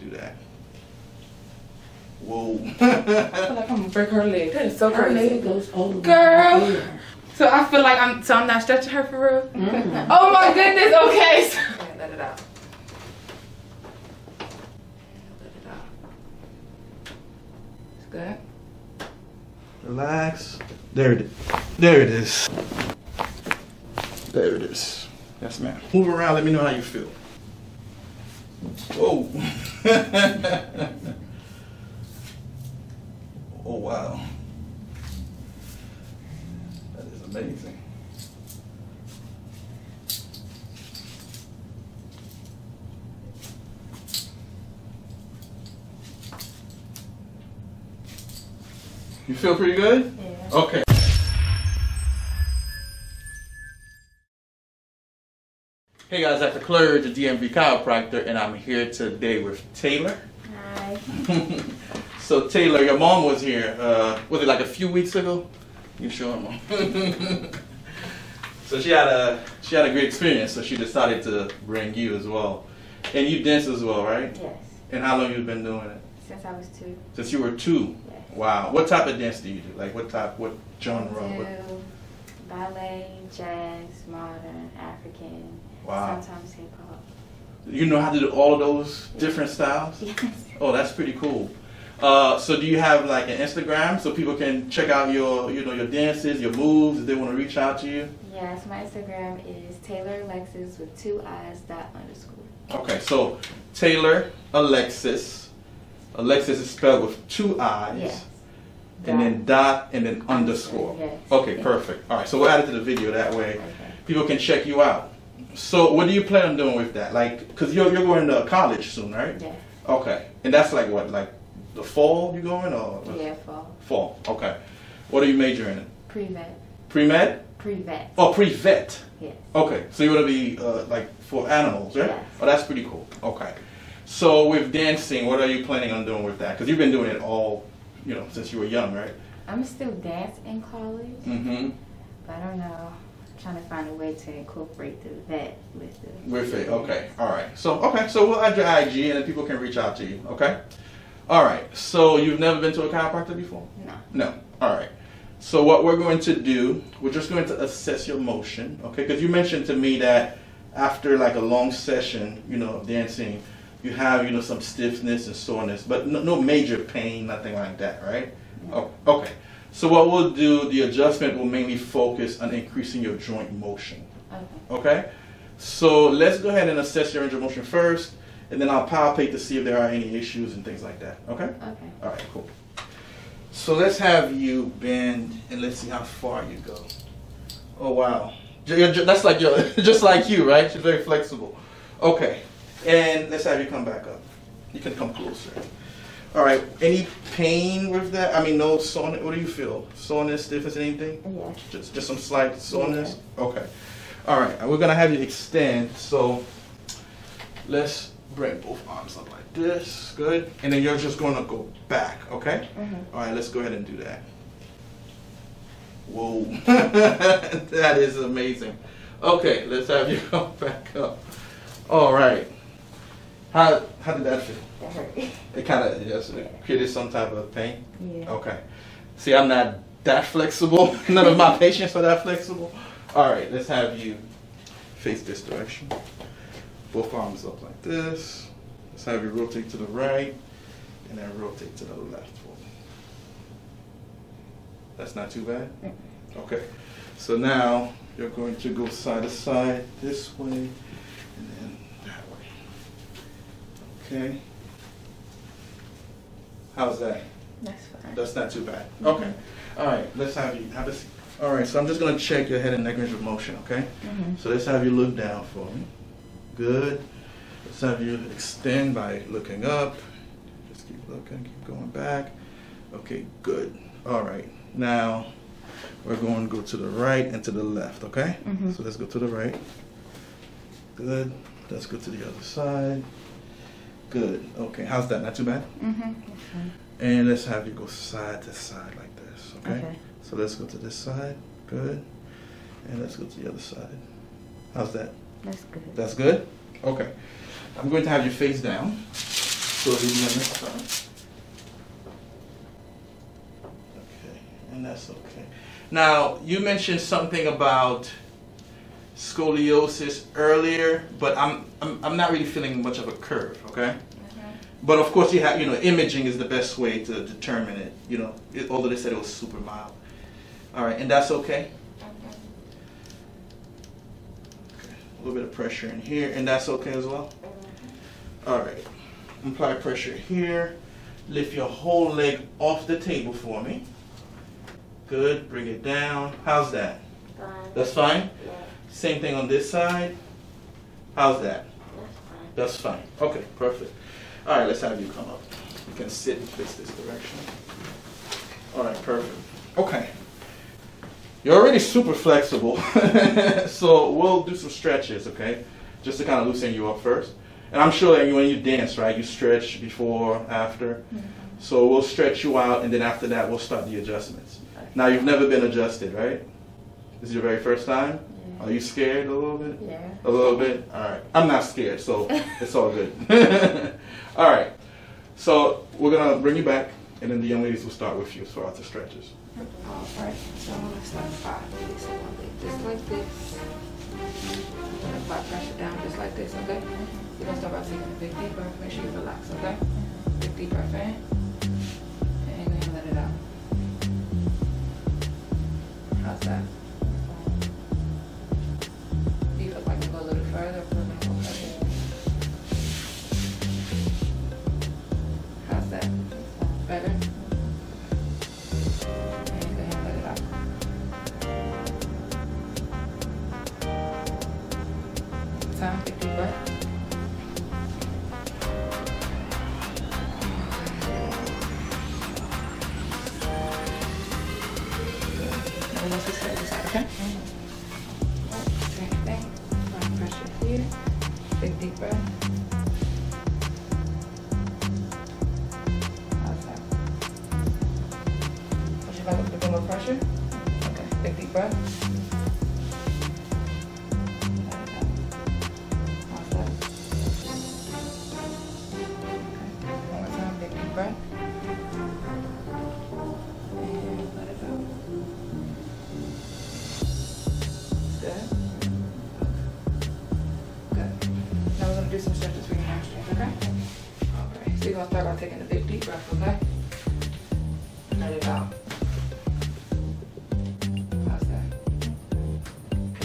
do that. Whoa. I feel like I'm gonna break her leg. That is so Her crazy. leg goes over. Girl. So I feel like I'm so I'm not stretching her for real. Mhm. Oh my goodness. Okay. So, okay, let it out. Let it out. It's good. Relax. There it is. There it is. There it is. Yes, ma'am. Move around. Let me know how you feel. Whoa. oh, wow. That is amazing. You feel pretty good? Yeah. Okay. Hey guys, Dr. Clerge, the DMV chiropractor, and I'm here today with Taylor. Hi. so Taylor, your mom was here. Uh, was it like a few weeks ago? You sure, mom? so she had a she had a great experience. So she decided to bring you as well, and you dance as well, right? Yes. And how long you been doing it? Since I was two. Since you were two. Yes. Wow. What type of dance do you do? Like what type? What genre? What, Do ballet, jazz, modern, African. Wow. Sometimes hip hop. You know how to do all of those different styles? Yes. Oh, that's pretty cool. Uh, so do you have like an Instagram so people can check out your, you know, your dances, your moves if they want to reach out to you? Yes. My Instagram is Taylor Alexis with two I's dot underscore. Okay, so Taylor Alexis. Alexis is spelled with two I's. Yes. And then dot and then underscore. Yes. Okay, perfect. All right, so we'll add it to the video that way Okay. people can check you out. So what do you plan on doing with that? Like, cause you're you're going to college soon, right? Yes. Okay, and that's like what, like the fall you're going or Yeah. Fall. fall? Okay, what are you majoring in? Pre-med. Pre med? Pre vet. Oh, pre vet. Yes. Okay, so you want to be uh, like for animals, right? Yes. Oh, that's pretty cool. Okay, so with dancing, what are you planning on doing with that? Because you've been doing it all, you know, since you were young, right? I'm still dance in college, Mm-hmm. but I don't know. Trying to find a way to incorporate the vet with the. With it, okay, all right. So okay, so we'll add your IG and then people can reach out to you. Okay. All right. So you've never been to a chiropractor before? No. No. All right. So what we're going to do, we're just going to assess your motion, okay? Because you mentioned to me that after like a long session, you know, of dancing, you have you know some stiffness and soreness, but no, no major pain, nothing like that, right? Oh, okay. So what we'll do, the adjustment will mainly focus on increasing your joint motion. Okay. Okay? So let's go ahead and assess your range of motion first, and then I'll palpate to see if there are any issues and things like that. Okay? Okay. All right, cool. So let's have you bend and let's see how far you go. Oh wow, Ju- you're ju- that's like your just like you, right? You're very flexible. Okay, and let's have you come back up. You can come closer. All right. Any pain with that? I mean, no soreness. What do you feel? Soreness, stiffness, anything? Yes. Just just some slight soreness. Okay. All right. We're gonna have you extend. So let's bring both arms up like this. Good. And then you're just gonna go back. Okay. Mhm. All right. Let's go ahead and do that. Whoa. that is amazing. Okay. Let's have you come back up. All right. How how did that feel? That hurt. It kind of just created some type of pain. yeah. Okay. See, I'm not that flexible. None of my patients are that flexible. All right, let's have you face this direction. Both arms up like this. Let's have you rotate to the right and then rotate to the left. That's not too bad? Okay. So now you're going to go side to side this way and then that way. Okay. How's that? That's fine. That's not too bad. Okay. All right. Let's have you have a seat. All right. So I'm just gonna check your head and neck range of motion. Okay. Mhm. So let's have you look down for me. Good. Let's have you extend by looking up. Just keep looking. Keep going back. Okay. Good. All right. Now we're going to go to the right and to the left. Okay. Mhm. So let's go to the right. Good. Let's go to the other side. Good. Okay. How's that? Not too bad. Mm-hmm. Fine. And let's have you go side to side like this, okay? Okay. So let's go to this side, good. And let's go to the other side. How's that? That's good. That's good? Okay. I'm going to have you face down. So leave them in this side. Okay, and that's okay. Now, you mentioned something about scoliosis earlier, but I'm, I'm, I'm not really feeling much of a curve, okay? Mm-hmm. But of course, you have, you know, imaging is the best way to determine it, you know, it, although they said it was super mild. All right, and that's okay? Okay, a little bit of pressure in here, and that's okay as well? Mm-hmm. All right, apply pressure here. Lift your whole leg off the table for me. Good, bring it down. How's that? Fine. That's fine? Yeah, Same thing on this side. How's that? that's fine. That's fine. Okay, perfect. All right, let's have you come up. You can sit and face this direction. All right, perfect. Okay. You're already super flexible, so we'll do some stretches, okay? Just to kind of loosen you up first. And I'm sure that when you dance, right, you stretch before, after. Mm-hmm. So we'll stretch you out, and then after that, we'll start the adjustments. Now, you've never been adjusted, right? This is your very first time? Are you scared a little bit? Yeah. A little bit? All right. I'm not scared, so it's all good. all right. So we're going to bring you back, and then the young ladies will start with you as far as the stretches. Alright, so let's start five. This one, just like this. I'm gonna pressure down just like this, okay? We're gonna start by taking a big deep breath. Make sure you relax, okay? Big deep breath in. And then let it out. How's that? Little further? How's that? Better? Time,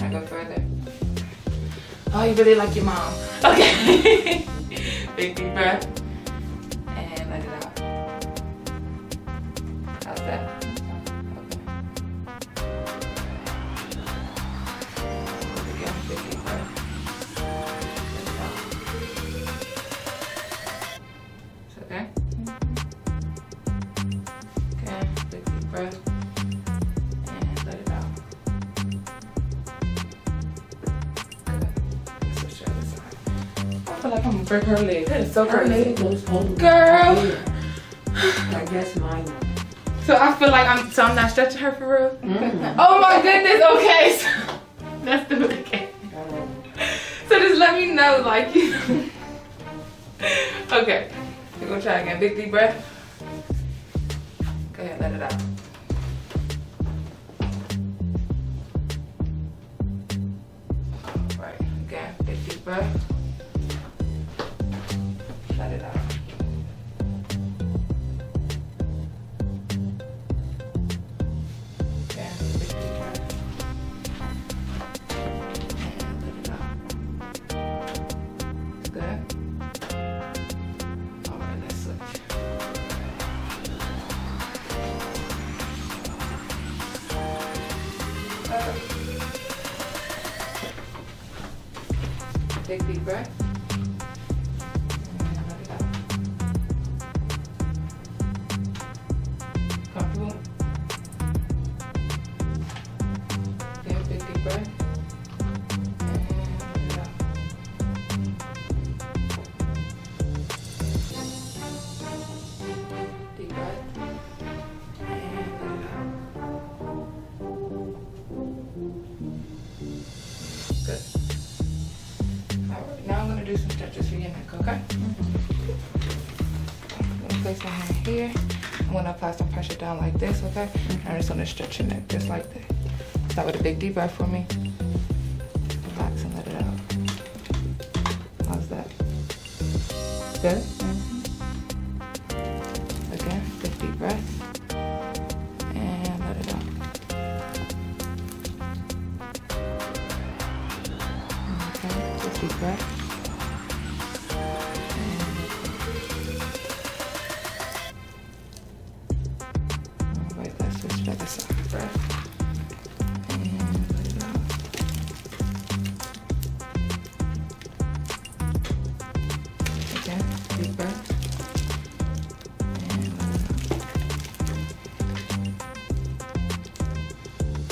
I go mm-hmm. further? Oh, you really like your mom. Okay. big deep breath. And let it out. How's that? Break her leg. That is so Her crazy. leg goes home. Girl. I guess mine. So I feel like I'm so I'm not stretching her for real. Mm. Oh my goodness. Okay. So let's do it again. So just let me know, like you. okay. We're gonna try again. Big deep breath. Go ahead, let it out. Right. Again, big deep breath. Hand here. I'm gonna apply some pressure down like this, okay? And I'm just gonna stretch your neck just like that. Start with a big deep breath for me. Relax and let it out. How's that? Good?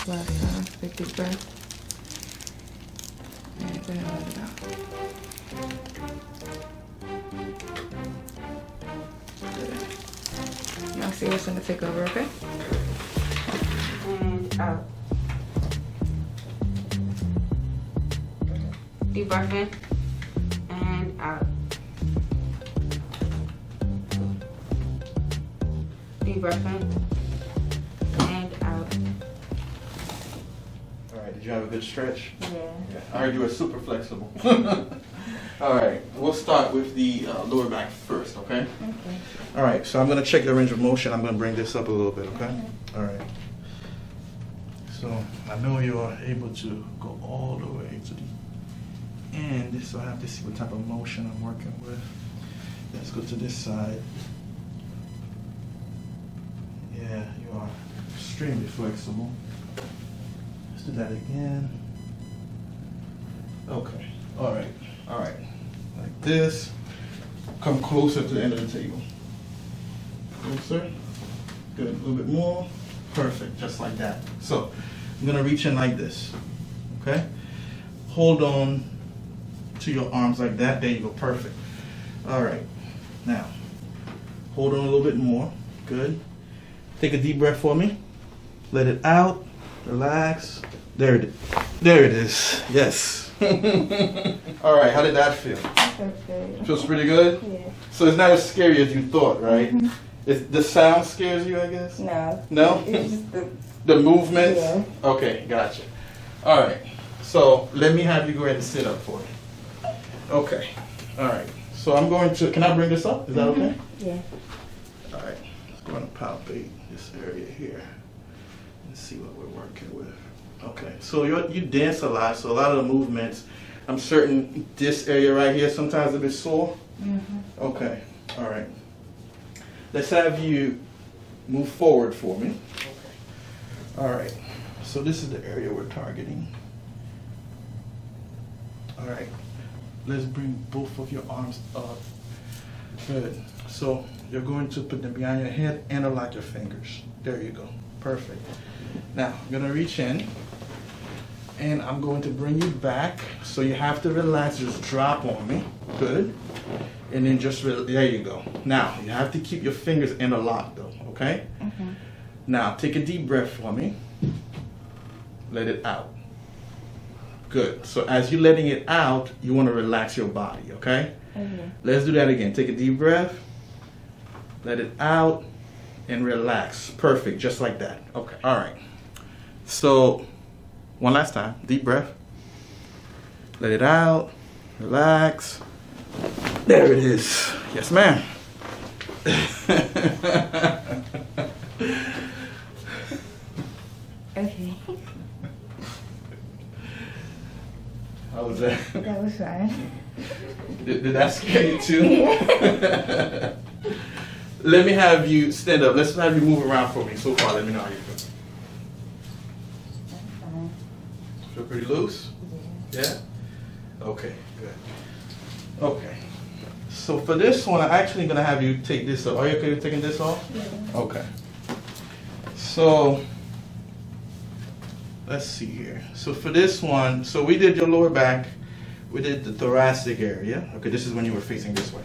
Out. Last big deep breath. And then let it out. Now see what's gonna take over, okay? And out. Deep breath in and out. Deep breath in Did you have a good stretch? Yeah. Yeah. I heard you were super flexible. All right. We'll start with the uh, lower back first. Okay. Okay. All right. So I'm gonna check the range of motion. I'm gonna bring this up a little bit. Okay. All right. So I know you are able to go all the way to the end. So I have to see what type of motion I'm working with. Let's go to this side. Yeah, you are extremely flexible. Do that again. Okay. All right. All right. Like this. Come closer to the end of the table. Closer. Good. A little bit more. Perfect. Just like that. So I'm gonna reach in like this. Okay. Hold on to your arms like that. There you go. Perfect. All right. Now hold on a little bit more. Good. Take a deep breath for me. Let it out. Relax. There it is. There it is. Yes. All right. How did that feel? Okay. Feels pretty good. Yeah. So it's not as scary as you thought, right? Mm-hmm. It's, the sound scares you, I guess. No. No? It's just the. The movements. Yeah. Okay, gotcha. All right. So let me have you go ahead and sit up for me. Okay. All right. So I'm going to. Can I bring this up? Is that mm-hmm. okay? Yeah. All right. I'm going to palpate this area here and see what we're working with. Okay. So you you dance a lot, so a lot of the movements. I'm certain this area right here sometimes a bit sore. Mm-hmm. Okay, all right. Let's have you move forward for me. Okay. All right, so this is the area we're targeting. All right, let's bring both of your arms up. Good. So you're going to put them behind your head and unlock your fingers. There you go. Perfect. Now I'm gonna reach in and I'm going to bring you back. So you have to relax, just drop on me. Good. And then just, there you go. Now, you have to keep your fingers interlocked though, okay? Mm-hmm. Now, take a deep breath for me. Let it out. Good. So as you're letting it out, you want to relax your body, okay? Okay. Let's do that again. Take a deep breath. Let it out and relax. Perfect. Just like that. Okay. All right. So, one last time. Deep breath. Let it out. Relax. There it is. Yes, ma'am. Okay. How was that? That was fine. Did, did that scare you too? let me have you stand up. Let's have you move around for me. So far, let me know how you feel. Feel pretty loose? Yeah. Yeah? Okay, good. Okay. So for this one, I'm actually gonna have you take this off. Are you okay with taking this off? Yeah. Okay. So let's see here. So for this one, so we did your lower back, we did the thoracic area. Okay, this is when you were facing this way.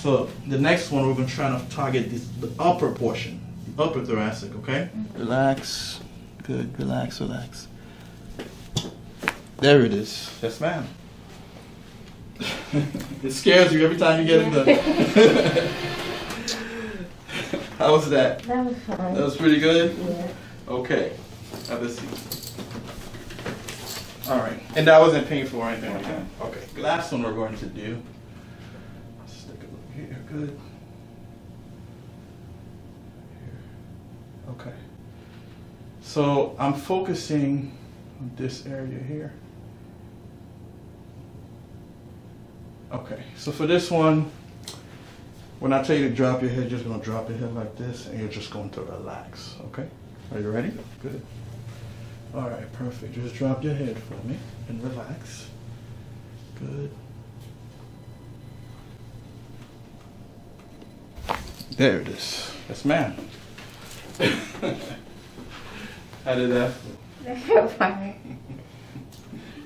So the next one, we're gonna try to target this, the upper portion, the upper thoracic. Okay. Relax. Good. Relax. Relax. There it is. Yes, ma'am. it scares you every time you get it done. How was that? That was fun. That was pretty good? yeah. Okay. Have a seat. All right. And that wasn't painful or anything like that? Okay. Last one we're going to do. Stick it over here. Good. Okay. So I'm focusing on this area here. Okay. So for this one, when I tell you to drop your head, you're just going to drop your head like this and you're just going to relax. Okay? Are you ready? Good. All right, perfect. Just drop your head for me and relax. Good. There it is. Yes, ma'am. How did that feel? That felt fine.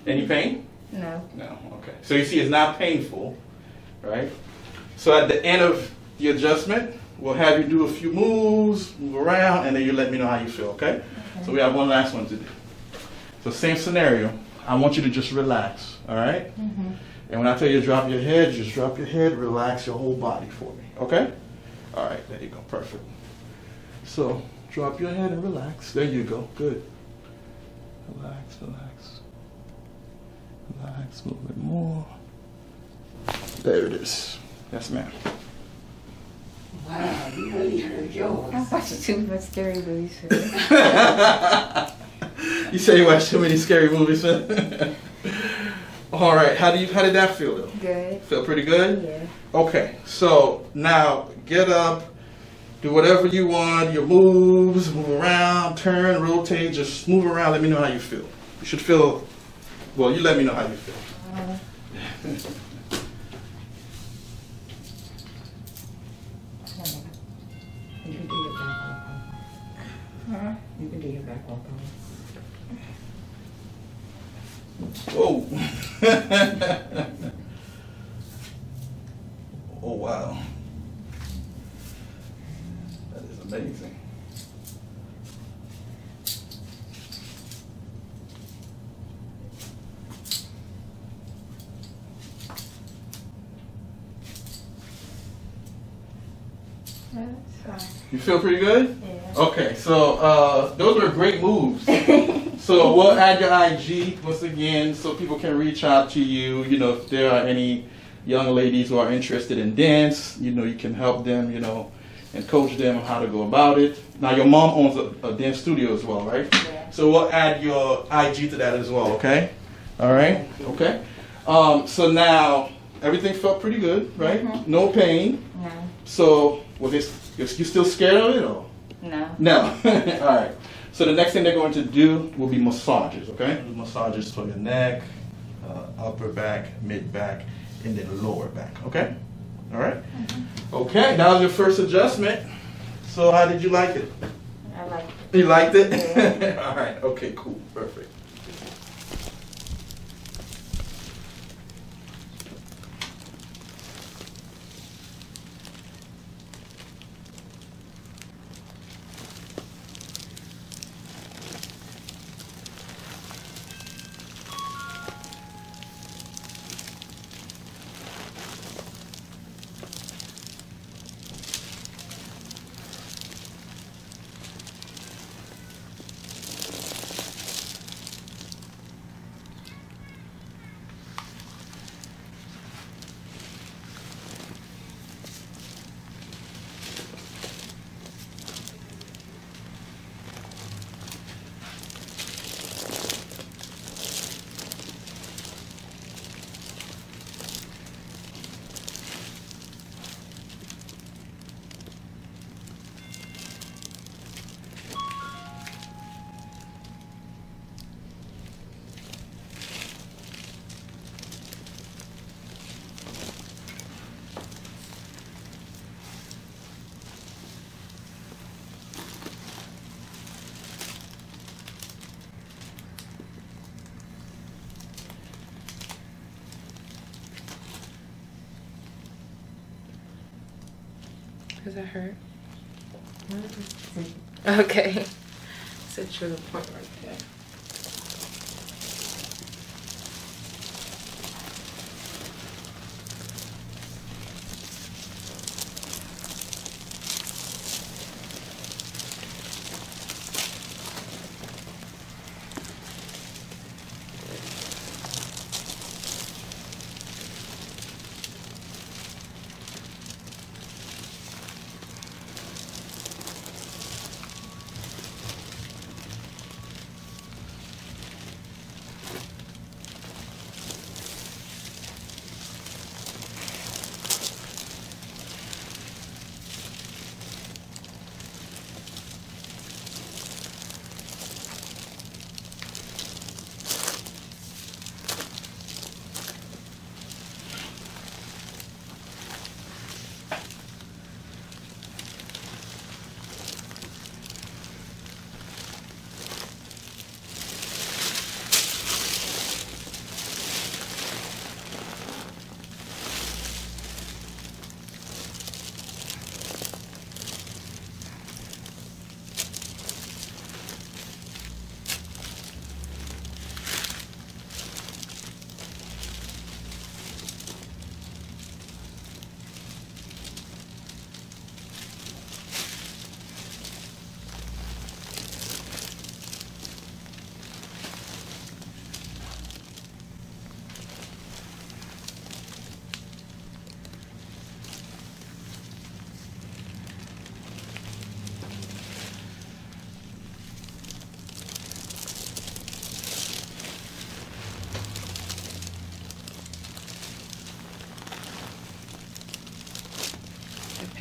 Any pain? No. No. Okay. So you see, it's not painful, right? So at the end of the adjustment, we'll have you do a few moves, move around, and then you let me know how you feel. Okay? So we have one last one to do. So same scenario. I want you to just relax. All right? Mm-hmm. And when I tell you to drop your head, just drop your head, relax your whole body for me. Okay? All right, there you go. Perfect. So drop your head and relax. There you go. Good. Relax, relax. Relax a little bit more. There it is. Yes, ma'am. Wow, you really heard yours. I watched too much scary movies. you say you watch too many scary movies. All right. How do you? How did that feel though? Good. Feel pretty good. Yeah. Okay, so now get up, do whatever you want, your moves, move around, turn, rotate, just move around. Let me know how you feel. You should feel, well, you let me know how you feel. Uh, You can do your back walk. huh? You can do your back walk. Whoa. oh, wow. That is amazing. That's fine. You feel pretty good? Yeah. Okay, so uh, those were great moves. so we'll add your IG once again so people can reach out to you. You know, if there are any young ladies who are interested in dance, you know, you can help them, you know, and coach them on how to go about it. Now, your mom owns a, a dance studio as well, right? Yeah. So we'll add your IG to that as well, okay? All right, okay. Um, so now everything felt pretty good, right? Mhm. No pain. No. So was this? You still scared of it, or? No. No. All right. So the next thing they're going to do will be massages, okay? Massages for your neck, uh, upper back, mid back, and then lower back, okay? All right? Okay, that was your first adjustment. So how did you like it? I like You liked it? Yeah. All right, okay, cool, perfect. Does that hurt? Okay. Set you to the point right there.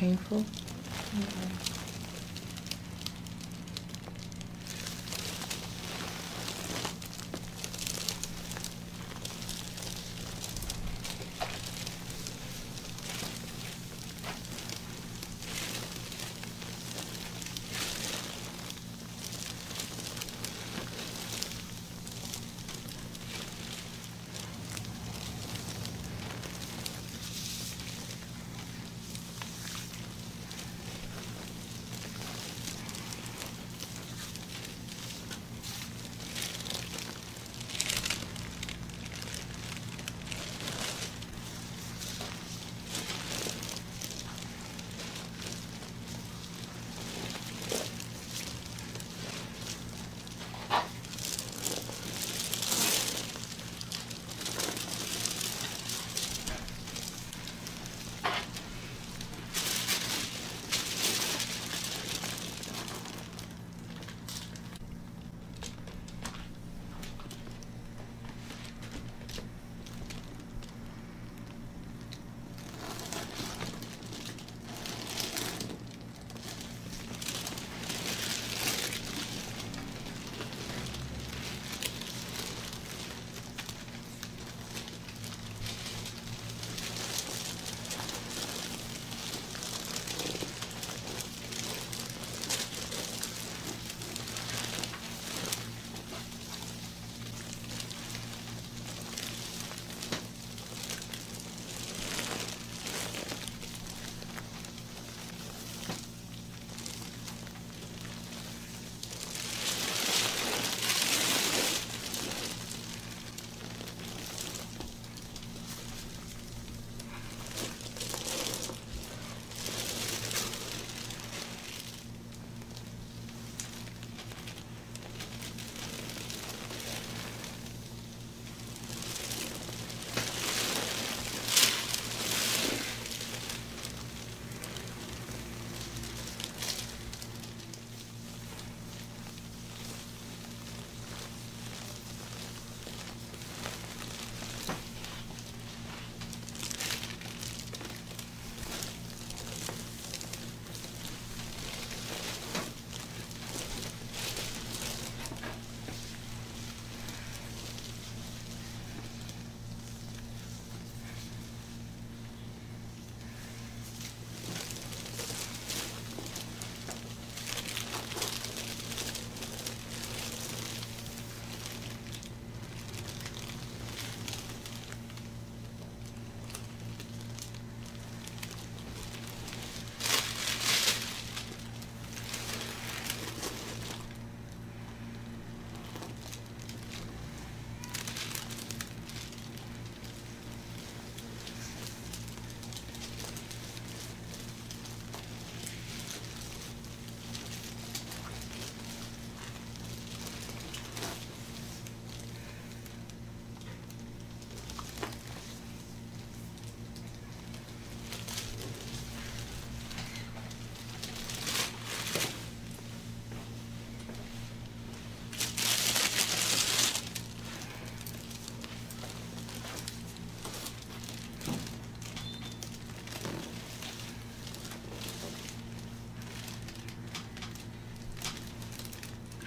Painful?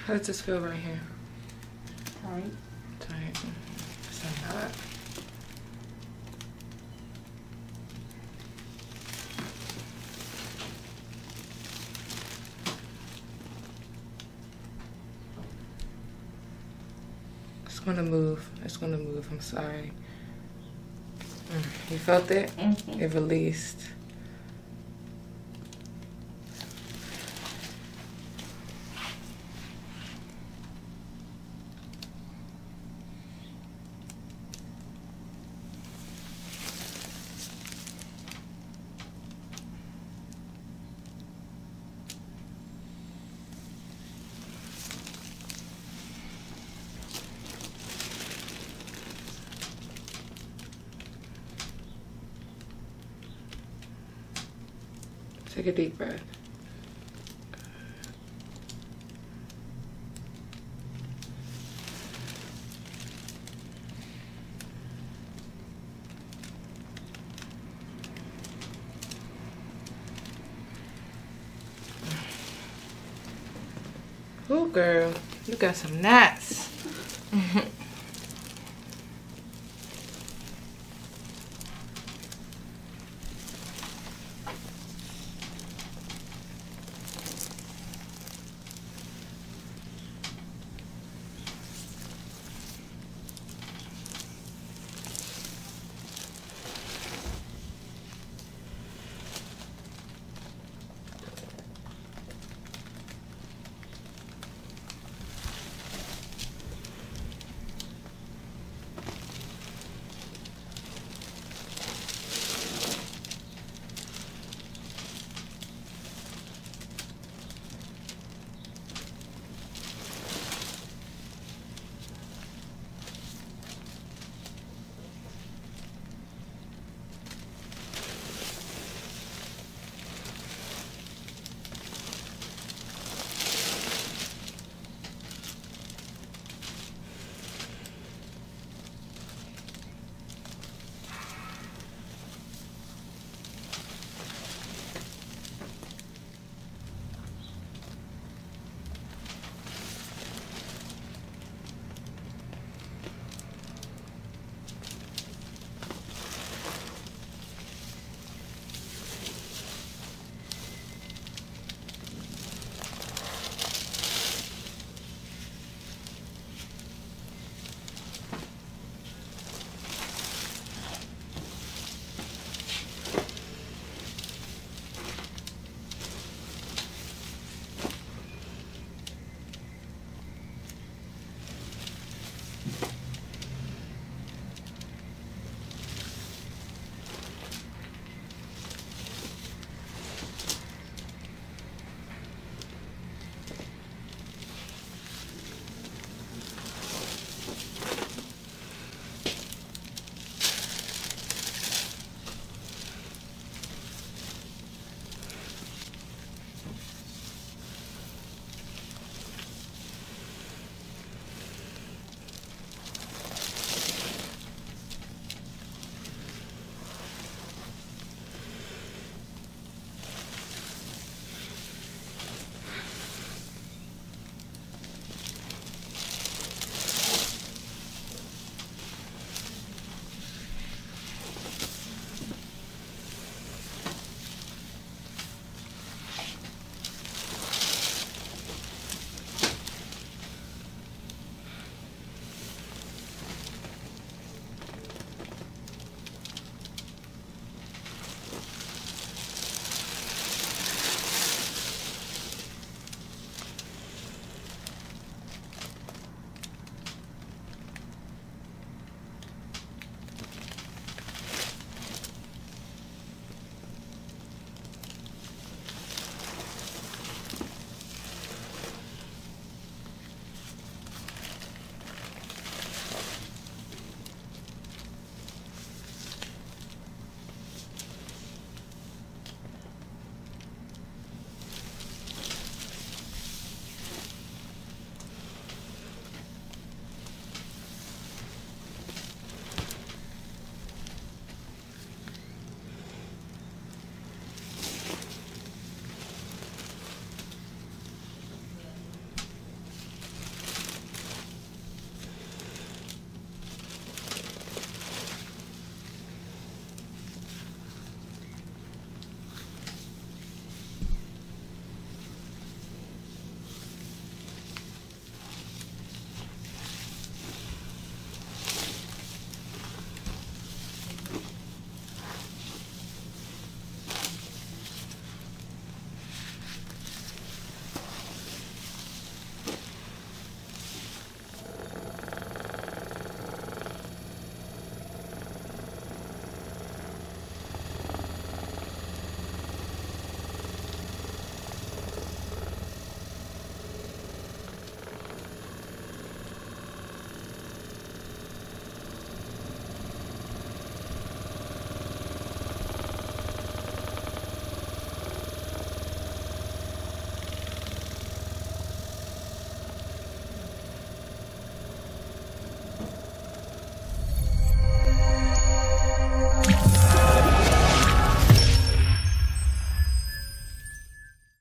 How does this feel right here? Tight. Tight. So. It's gonna move. It's gonna move. I'm sorry. Mm, You felt it? It released. Oh girl, you got some knots.